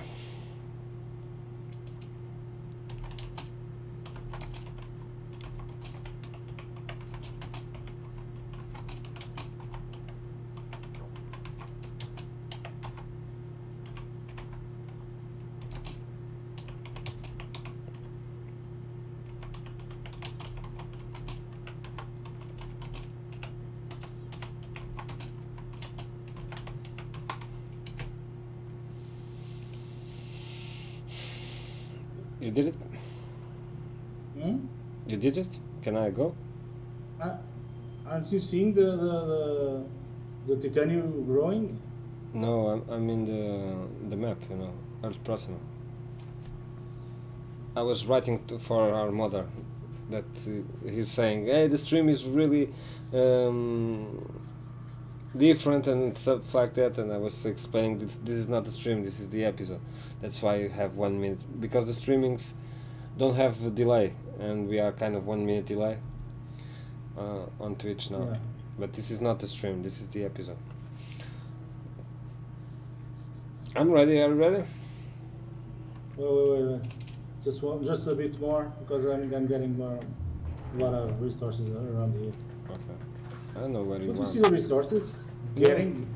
[SPEAKER 2] You did it?
[SPEAKER 1] Hmm?
[SPEAKER 2] You did it? Can I go?
[SPEAKER 1] Uh, aren't you seeing the, the, the, the titanium growing?
[SPEAKER 2] No, I'm, I'm in the the map, you know, Earth Proxima. I was writing to, for our mother that he's saying, hey, the stream is really um, different and stuff like that, and I was explaining this, this is not the stream, this is the episode. That's why you have one minute because the streamings don't have delay, and we are kind of one minute delay uh, on Twitch now.
[SPEAKER 1] Yeah.
[SPEAKER 2] But this is not the stream, this is the episode. I'm ready, are you ready?
[SPEAKER 1] Wait, wait, wait, wait. Just one, just a bit more because I'm, I'm getting more, a lot of resources around here.
[SPEAKER 2] Okay. I don't know where you
[SPEAKER 1] Don't you
[SPEAKER 2] want.
[SPEAKER 1] see the resources?
[SPEAKER 2] Yeah.
[SPEAKER 1] Getting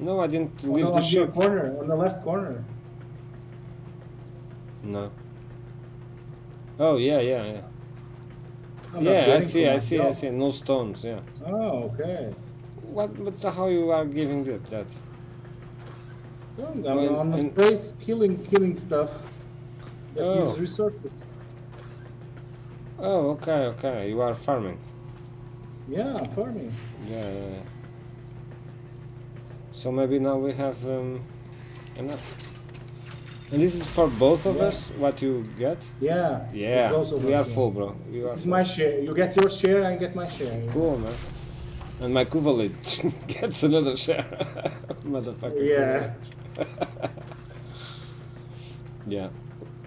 [SPEAKER 2] No, I didn't
[SPEAKER 1] on
[SPEAKER 2] leave
[SPEAKER 1] the,
[SPEAKER 2] the
[SPEAKER 1] on the
[SPEAKER 2] ship.
[SPEAKER 1] corner, on the left corner.
[SPEAKER 2] No. Oh, yeah, yeah, yeah. Yeah, I see, I see, I see. No stones, yeah.
[SPEAKER 1] Oh, okay.
[SPEAKER 2] What, but how you are giving it that?
[SPEAKER 1] Well, I'm on the place killing, killing stuff that
[SPEAKER 2] Oh.
[SPEAKER 1] gives resources.
[SPEAKER 2] Oh, okay, okay. You are farming.
[SPEAKER 1] Yeah, farming.
[SPEAKER 2] Yeah, yeah, yeah. So maybe now we have um, enough. And this is for both of
[SPEAKER 1] Yeah.
[SPEAKER 2] us, what you get?
[SPEAKER 1] Yeah.
[SPEAKER 2] Yeah, we are full, bro. You are
[SPEAKER 1] It's
[SPEAKER 2] full.
[SPEAKER 1] my share. You get your share, I get my share.
[SPEAKER 2] Cool, man. And my Kuva Lich <laughs> gets another share. <laughs> Motherfucker.
[SPEAKER 1] Yeah. <laughs>
[SPEAKER 2] Yeah.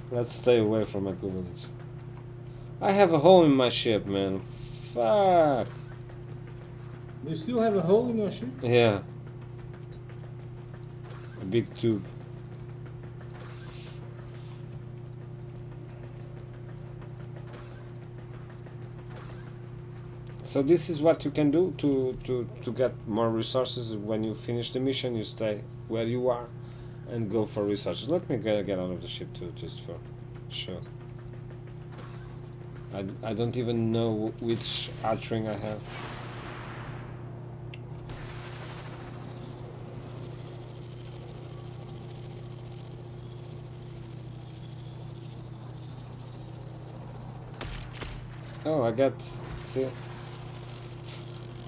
[SPEAKER 2] Let's stay away from my Kuva Lich. I have a hole in my ship, man. Fuck.
[SPEAKER 1] You still have a hole in your ship?
[SPEAKER 2] Yeah. A big tube. So this is what you can do to, to, to get more resources. When you finish the mission, you stay where you are and go for resources. Let me get, get out of the ship too, just for sure. I, I don't even know which Archwing I have. Oh, I got. See,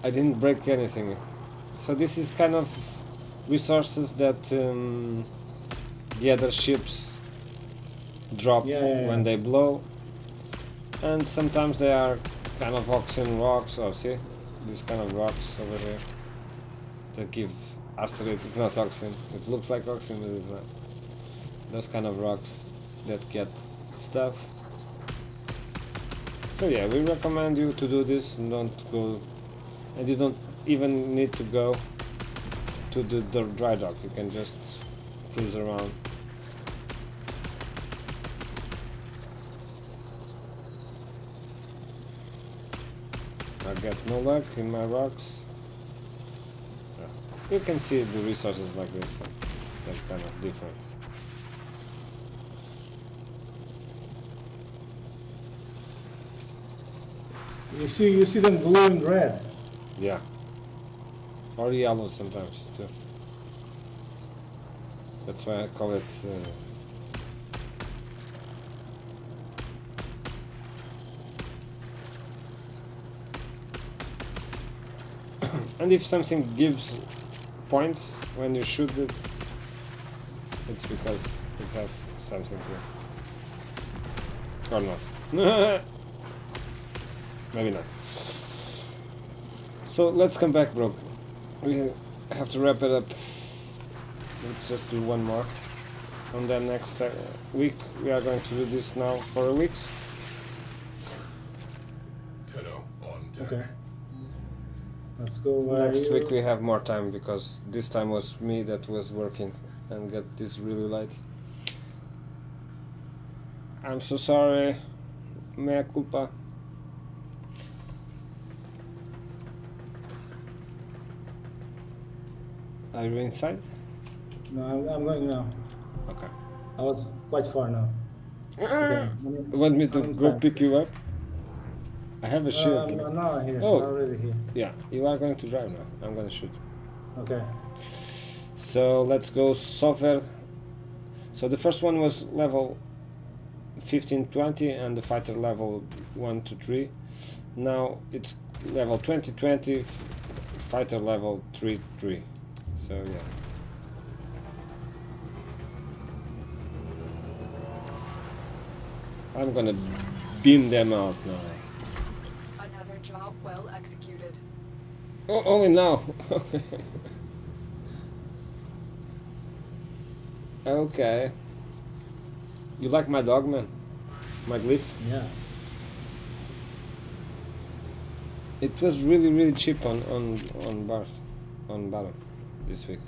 [SPEAKER 2] I didn't break anything. So this is kind of resources that um, the other ships drop
[SPEAKER 1] Yeah, yeah,
[SPEAKER 2] when
[SPEAKER 1] yeah.
[SPEAKER 2] they blow, and sometimes they are kind of oxygen rocks. Oh, see, these kind of rocks over here that give asteroid. It's not oxygen. It looks like oxygen, but it's not. Those kind of rocks that get stuff. So yeah, we recommend you to do this and don't go, and you don't even need to go to the dry dock. You can just cruise around. I get no luck in my rocks. You can see the resources like this that's kind of different.
[SPEAKER 1] You see, you see them glowing red.
[SPEAKER 2] Yeah. Or yellow sometimes too. That's why I call it. Uh, <clears throat> and if something gives points when you shoot it, it's because it has something to. Or not. <laughs> Maybe not. So let's come back, bro. We have to wrap it up. Let's just do one more. And then next uh, week we are going to do this now for a week.
[SPEAKER 5] Tenno on deck.
[SPEAKER 1] Okay. Let's go. where
[SPEAKER 2] Next week we have more time because this time was me that was working and got this really light. I'm so sorry. Mea culpa. Are you inside?
[SPEAKER 1] No, I'm, I'm going now.
[SPEAKER 2] Okay.
[SPEAKER 1] I was quite far now. Okay.
[SPEAKER 2] You want me to
[SPEAKER 1] I'm
[SPEAKER 2] go
[SPEAKER 1] inside.
[SPEAKER 2] pick you up? I have a
[SPEAKER 1] Uh,
[SPEAKER 2] shield.
[SPEAKER 1] I'm, I'm here.
[SPEAKER 2] Oh.
[SPEAKER 1] I'm already here.
[SPEAKER 2] Yeah, you are going to drive now. I'm gonna shoot.
[SPEAKER 1] Okay.
[SPEAKER 2] So let's go software. So the first one was level 15 20 and the fighter level 1 to 3. Now it's level 20 20, fighter level 3 3. So yeah. I'm gonna beam them out now.
[SPEAKER 6] Another job well executed.
[SPEAKER 2] Oh, only now. <laughs> okay. You like my dog, man? My glyph?
[SPEAKER 1] Yeah.
[SPEAKER 2] It was really, really cheap on on on bar, on bottom, this week.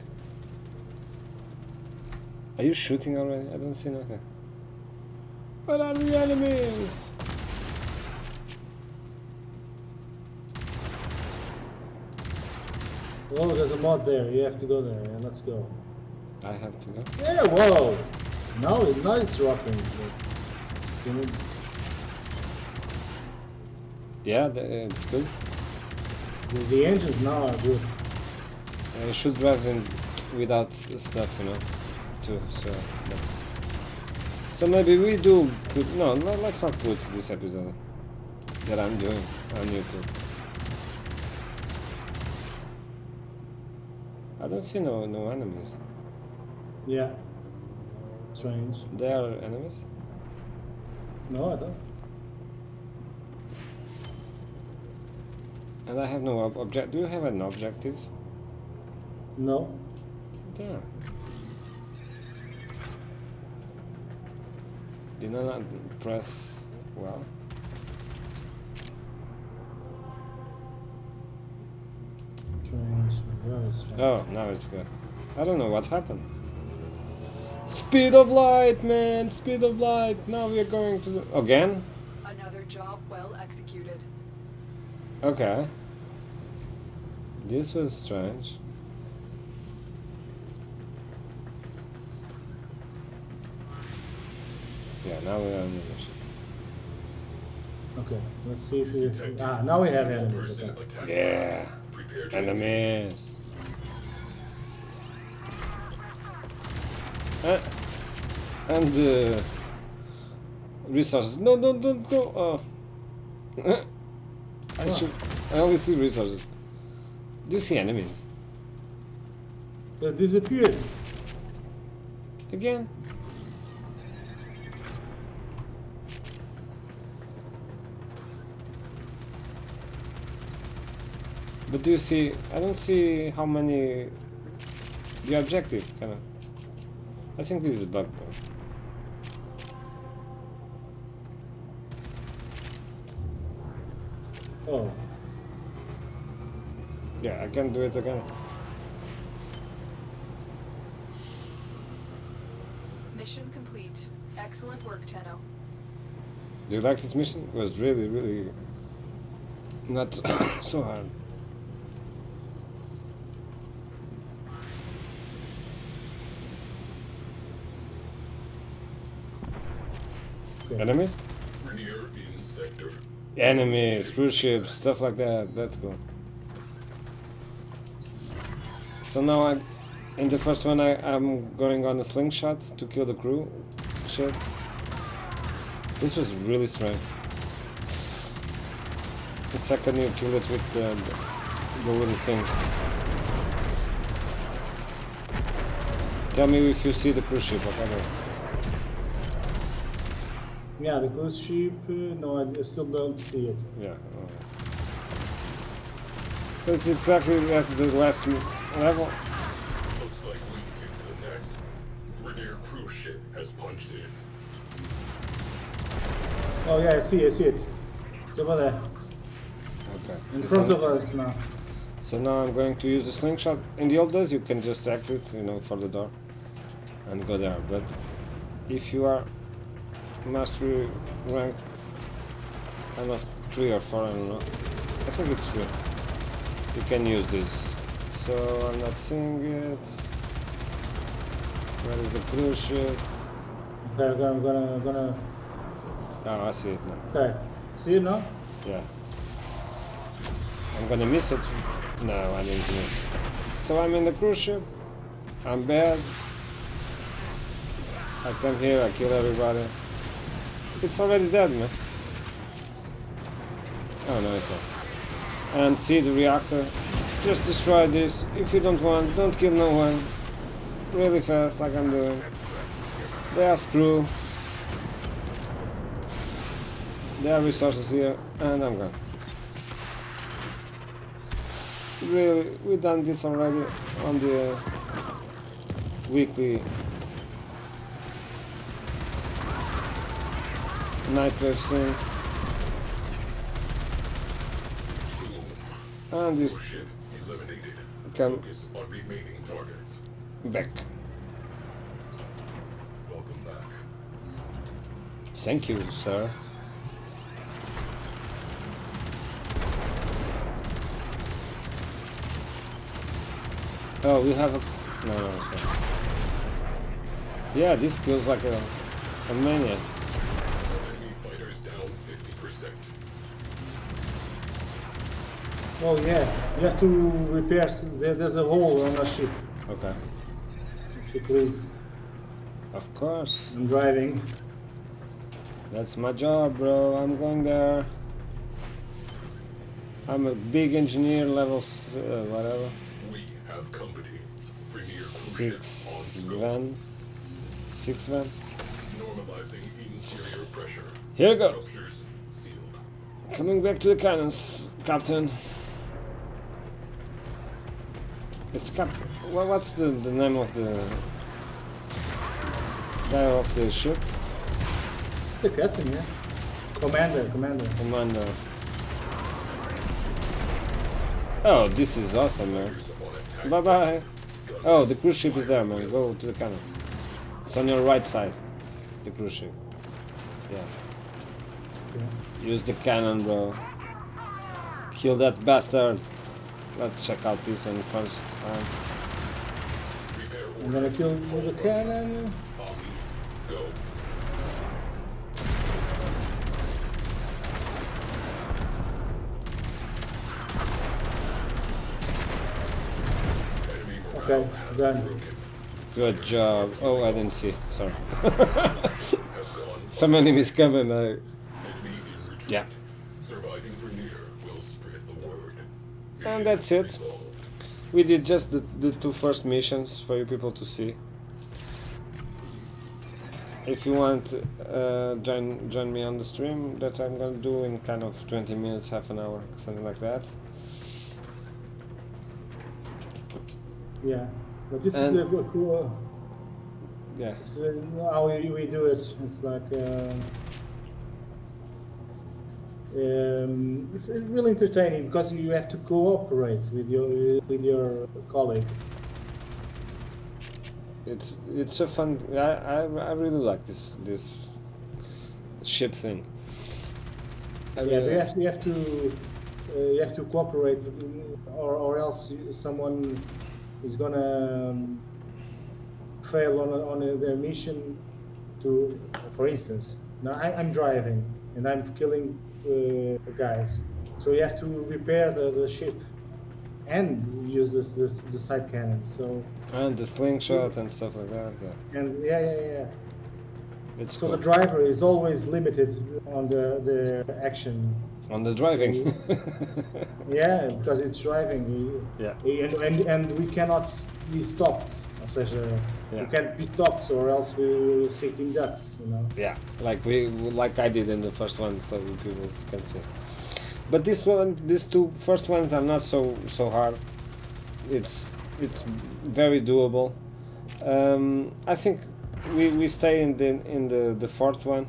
[SPEAKER 2] Are you shooting already? I don't see nothing. What are the enemies?
[SPEAKER 1] Whoa, there's a mod there. You have to go there. Yeah, let's go.
[SPEAKER 2] I have to go.
[SPEAKER 1] Yeah, whoa! Now it's rocking. You
[SPEAKER 2] Yeah, the, uh, it's good.
[SPEAKER 1] The, the engines now are good.
[SPEAKER 2] I should drive in without stuff, you know, too. So, but- so maybe we do put. No, no, let's not put this episode that I'm doing on YouTube. I don't see no no enemies.
[SPEAKER 1] Yeah. Strange.
[SPEAKER 2] They are enemies.
[SPEAKER 1] No, I don't.
[SPEAKER 2] And I have no ob- object. Do you have an objective?
[SPEAKER 1] No.
[SPEAKER 2] There. Did I not press well?
[SPEAKER 1] Strange.
[SPEAKER 2] Oh, now it's good. I don't know what happened. Speed of light, man! Speed of light! Now we are going to the... Again?
[SPEAKER 6] Another job well executed.
[SPEAKER 2] Okay. This was strange. Yeah, now we are on.
[SPEAKER 1] Okay, let's see if we. Ah, now we have enemies. Okay.
[SPEAKER 2] Yeah!
[SPEAKER 5] Prepare
[SPEAKER 2] Enemies! Uh, and uh, resources. No, don't, don't go. Oh. <laughs> I
[SPEAKER 1] What?
[SPEAKER 2] should. I only see resources. Do you see enemies?
[SPEAKER 1] They disappeared.
[SPEAKER 2] Again? But do you see? I don't see how many. The objective, kind of. I think this is a bug. though.
[SPEAKER 1] Oh,
[SPEAKER 2] Yeah, I can do it again.
[SPEAKER 6] Mission complete. Excellent work, Tenno.
[SPEAKER 2] Do you like this mission? It was really, really not <coughs> so hard.
[SPEAKER 1] Okay.
[SPEAKER 2] Enemies? Enemies, cruise ships, stuff like that. That's cool. So now I, in the first one, I, I'm going on a slingshot to kill the crew ship. This was really strange. The second you kill it with the, the little thing. Tell me if you see the cruise ship, whatever.
[SPEAKER 1] Yeah, the cruise ship. Uh, no, I still don't see it.
[SPEAKER 2] Yeah. alright. That's exactly as the last level.
[SPEAKER 5] Looks like we kicked the nest. Grineer cruise ship has punched in.
[SPEAKER 1] Oh yeah, I see. I see it. It's over there,
[SPEAKER 2] Okay.
[SPEAKER 1] in
[SPEAKER 2] It's
[SPEAKER 1] front of us now.
[SPEAKER 2] So now I'm going to use the slingshot. In the old days, you can just exit, you know, for the door and go there. But if you are mastery rank, I don't know, three or four, I don't know. I think it's three. You can use this. So I'm not seeing it. Where is the cruise ship?
[SPEAKER 1] Okay, I'm gonna, gonna, gonna.
[SPEAKER 2] Oh, I see it now.
[SPEAKER 1] Okay, see it now?
[SPEAKER 2] Yeah. I'm gonna miss it. No, I didn't miss. So I'm in the cruise ship. I'm bad. I come here, I kill everybody. It's already dead, man. Oh no, it's not. And see the reactor. Just destroy this. If you don't want, don't kill no one. Really fast, like I'm doing. They are screw. There are resources here, and I'm gone. Really, we done this already on the uh, weekly night wave thing. And
[SPEAKER 5] oh, ship eliminated.
[SPEAKER 2] come
[SPEAKER 5] Focus on remaining targets.
[SPEAKER 2] back.
[SPEAKER 5] Welcome back.
[SPEAKER 2] Thank you, sir. Oh, we have a. No, no, sorry. Yeah, this feels like a, a maniac.
[SPEAKER 1] Oh yeah, you have to repair. there's a hole on the ship.
[SPEAKER 2] Okay.
[SPEAKER 1] If you please,
[SPEAKER 2] Of course.
[SPEAKER 1] I'm driving.
[SPEAKER 2] That's my job, bro. I'm going there. I'm a big engineer, level s- uh, whatever.
[SPEAKER 5] We have company. Premier
[SPEAKER 2] Six van. Six van.
[SPEAKER 5] Normalizing interior pressure.
[SPEAKER 2] Here you go. Coming back to the cannons, Captain. It's Cap. Well, what's the, the name of the guy of the ship?
[SPEAKER 1] It's a captain, yeah. Commander, commander.
[SPEAKER 2] Commander. Oh, this is awesome, man.
[SPEAKER 5] Fighters on attack.
[SPEAKER 2] Bye bye. Oh, the cruise ship is there, man. Go to the cannon. It's on your right side. The cruise ship. Yeah.
[SPEAKER 1] Okay.
[SPEAKER 2] Use the cannon, bro. Kill that bastard. Let's check out this in first time.
[SPEAKER 5] Repair
[SPEAKER 1] I'm gonna kill with a cannon.
[SPEAKER 5] Go.
[SPEAKER 1] Okay, done.
[SPEAKER 2] Good job. Oh, I didn't see. Sorry. <laughs> Some enemies coming. I...
[SPEAKER 5] Enemy in retreat.
[SPEAKER 2] Yeah.
[SPEAKER 5] Surviving Grineer will spread the word.
[SPEAKER 2] And that's it. We did just the, the two first missions for you people to see. If you want, uh, join join me on the stream that I'm gonna do in kind of 20 minutes, half an hour, something like that.
[SPEAKER 1] Yeah, but this
[SPEAKER 2] And-
[SPEAKER 1] is a cool.
[SPEAKER 2] Yeah.
[SPEAKER 1] Is how we, we do it. It's like uh, um, it's really entertaining because you have to cooperate with your with your colleague.
[SPEAKER 2] It's it's a fun. I I, I really like this this ship thing. I
[SPEAKER 1] Yeah,
[SPEAKER 2] really
[SPEAKER 1] we have we have to uh, you have to cooperate, or, or else someone is gonna um, fail on, a- on a- their mission. To, for instance, now I, I'm driving and I'm killing Uh, guys, so you have to repair the, the ship and use the, the, the side cannon. So
[SPEAKER 2] And the slingshot and stuff like that. Yeah.
[SPEAKER 1] and yeah, yeah, yeah.
[SPEAKER 2] It's
[SPEAKER 1] So
[SPEAKER 2] cool.
[SPEAKER 1] the driver is always limited on the, the action.
[SPEAKER 2] on the driving. <laughs>
[SPEAKER 1] Yeah, because it's driving.
[SPEAKER 2] yeah.
[SPEAKER 1] And, and, and we cannot be stopped. Ou seja,
[SPEAKER 2] Yeah.
[SPEAKER 1] we can't be stopped or else we will sitting ducks, you know.
[SPEAKER 2] Yeah, like we like I did in the first one, so people can see. But this one, these two first ones are not so so hard. It's it's very doable. Um, I think we, we stay in the in the the fourth one.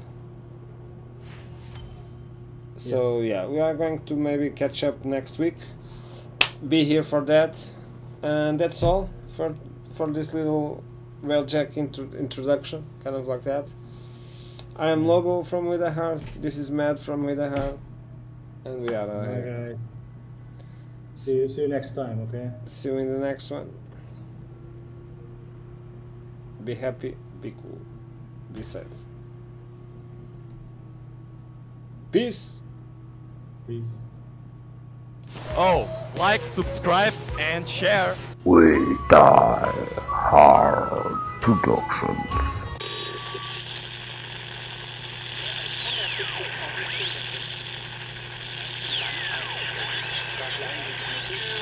[SPEAKER 2] So yeah, we are going to maybe catch up next week. Be here for that, and that's all for for this little Railjack intro- introduction, kind of like that. I am Lobo from WeDieHard. This is Mad from WeDieHard, and we are. Uh,
[SPEAKER 1] Bye, guys. See you, see you next time, okay?
[SPEAKER 2] See you in the next one. Be happy, be cool, be safe. Peace.
[SPEAKER 1] Peace.
[SPEAKER 7] Oh, like, subscribe, and share.
[SPEAKER 3] We die hard productions.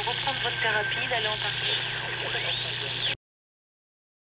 [SPEAKER 8] reprendre votre thérapie, d'aller en partie.